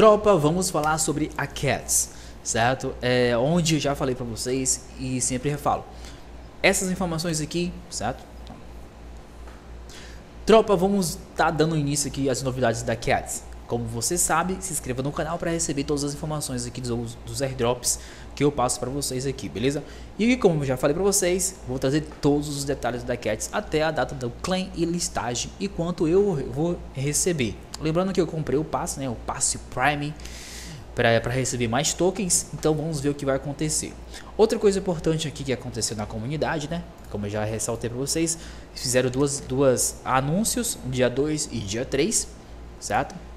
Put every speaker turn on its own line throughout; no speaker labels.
Tropa, vamos falar sobre a Cats, certo? É onde eu já falei para vocês e sempre refalo. Essas informações aqui, certo? Tropa, vamos estar tá dando início aqui às novidades da Cats. Como você sabe, se inscreva no canal para receber todas as informações aqui dos, dos airdrops que eu passo para vocês aqui, beleza? E como já falei para vocês, vou trazer todos os detalhes da Cats até a data do claim e listagem e quanto eu vou receber. Lembrando que eu comprei o passe, né, o passe Prime para receber mais tokens, então vamos ver o que vai acontecer. Outra coisa importante aqui que aconteceu na comunidade, né? Como eu já ressaltei para vocês, fizeram duas, duas anúncios, dia 2 e dia 3, certo?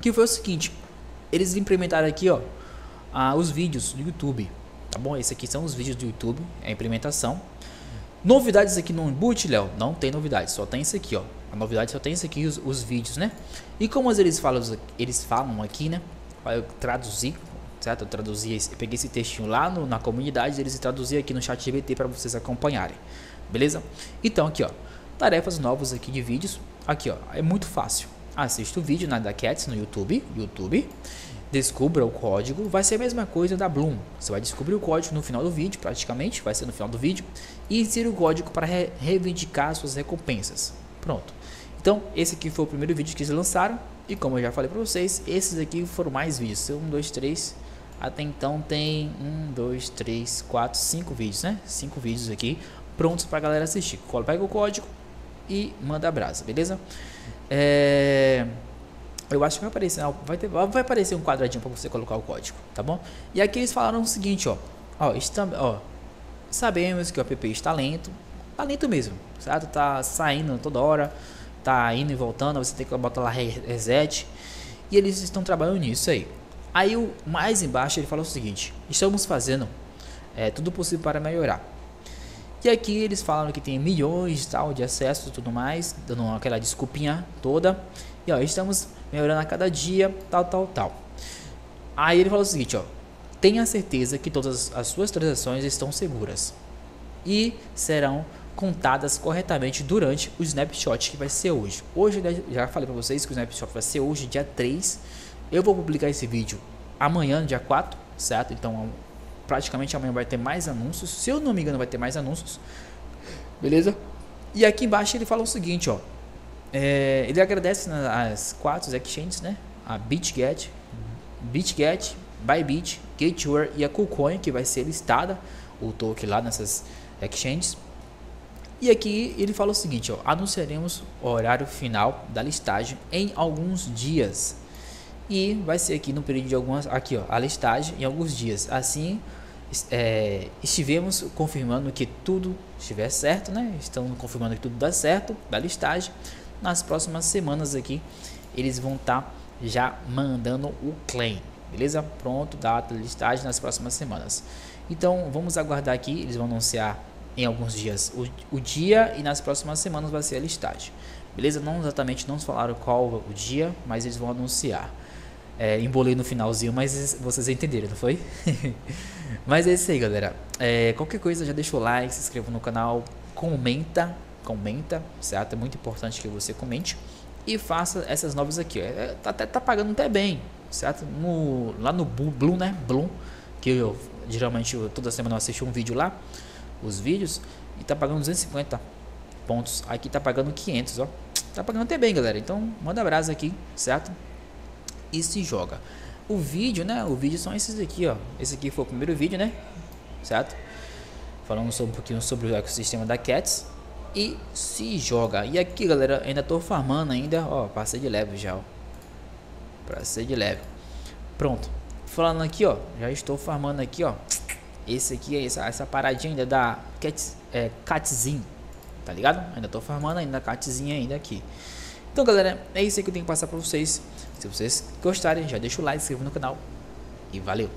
Que foi o seguinte, eles implementaram aqui, ó, ah, os vídeos do YouTube, tá bom? Esse aqui são os vídeos do YouTube, é a implementação. Novidades aqui no boot, Léo? Não tem novidades, só tem isso aqui, ó. A novidade só tem isso aqui, os, os vídeos, né? E como eles falam, eles falam aqui, né? Eu traduzi, certo? Eu traduzi, eu peguei esse textinho lá no, na comunidade, eles traduzi aqui no chat GBT para vocês acompanharem, beleza? Então aqui, ó, tarefas novas aqui de vídeos, aqui, ó, é muito fácil assista o vídeo na da Cats no YouTube, YouTube, descubra o código, vai ser a mesma coisa da Bloom. Você vai descobrir o código no final do vídeo, praticamente, vai ser no final do vídeo, e insira o código para re reivindicar suas recompensas. Pronto. Então, esse aqui foi o primeiro vídeo que eles lançaram, e como eu já falei para vocês, esses aqui foram mais vídeos. Um, dois, três. Até então tem um, dois, três, quatro, cinco vídeos, né? Cinco vídeos aqui prontos para a galera assistir. Pega o código e manda abraço, beleza? É, eu acho que vai aparecer, vai, ter, vai aparecer um quadradinho para você colocar o código, tá bom? E aqui eles falaram o seguinte, ó, ó, ó sabemos que o app está lento, tá lento mesmo, certo? Tá saindo toda hora, tá indo e voltando, você tem que botar lá reset, e eles estão trabalhando nisso aí. Aí o mais embaixo ele fala o seguinte: estamos fazendo é, tudo possível para melhorar. E aqui eles falam que tem milhões tal de acessos e tudo mais, dando aquela desculpinha toda. E ó, estamos melhorando a cada dia, tal, tal, tal. Aí ele falou o seguinte, ó, tenha certeza que todas as suas transações estão seguras e serão contadas corretamente durante o snapshot que vai ser hoje. Hoje já falei para vocês que o snapshot vai ser hoje, dia 3. Eu vou publicar esse vídeo amanhã, dia 4, certo? Então praticamente amanhã vai ter mais anúncios. Se eu não me engano, vai ter mais anúncios. Beleza? E aqui embaixo ele fala o seguinte, ó. É, ele agradece as quatro exchanges, né? A BitGet, BitGet, Bybit, Gateway e a KuCoin, que vai ser listada o token lá nessas exchanges. E aqui ele fala o seguinte, ó, anunciaremos o horário final da listagem em alguns dias. E vai ser aqui no período de algumas aqui, ó, a listagem em alguns dias. Assim, é, estivemos confirmando que tudo estiver certo, né? Estão confirmando que tudo dá certo da listagem. Nas próximas semanas aqui, eles vão estar tá já mandando o claim, beleza? Pronto, data listagem nas próximas semanas. Então, vamos aguardar aqui, eles vão anunciar em alguns dias o, o dia e nas próximas semanas vai ser a listagem. Beleza? Não exatamente não falaram qual o dia, mas eles vão anunciar. É, embolei no finalzinho, mas vocês entenderam, não foi? mas é isso aí, galera. É, qualquer coisa, já deixa o like, se inscreva no canal, comenta, comenta, certo? É muito importante que você comente e faça essas novas aqui. É, tá, tá, pagando até bem, certo? No, lá no Blue, né? Blue, que eu geralmente eu, toda semana eu assisto um vídeo lá, os vídeos, e tá pagando 250 pontos. Aqui tá pagando 500, ó. Tá pagando até bem, galera. Então, manda abraço aqui, certo? E se joga. O vídeo, né? O vídeo são esses aqui, ó. Esse aqui foi o primeiro vídeo, né? Certo? Falando sobre um pouquinho sobre o ecossistema da Cats e se joga. E aqui, galera, ainda tô farmando ainda, ó, passei de leve já, ó. Passei de leve. Pronto. Falando aqui, ó, já estou farmando aqui, ó. Esse aqui essa, essa paradinha ainda da Cats, é, Catzinho, tá ligado? Ainda tô farmando ainda Catzinha ainda aqui. Então, galera, é isso aí que eu tenho que passar para vocês. Se vocês gostarem, já deixa o like, se inscreva no canal. E valeu!